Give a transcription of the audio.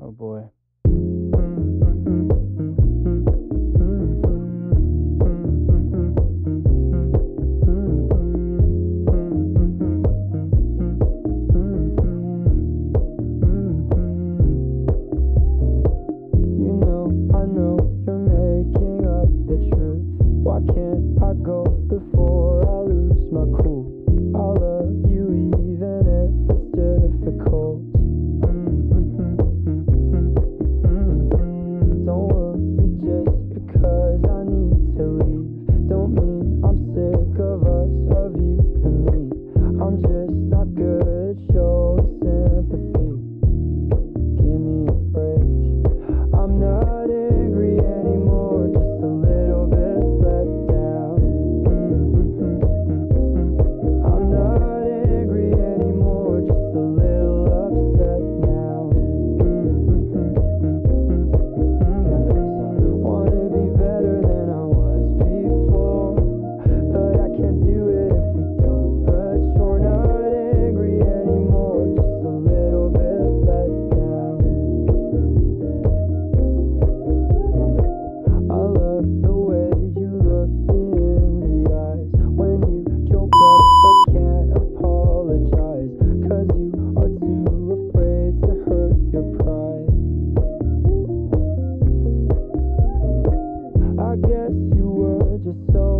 Oh boy. just so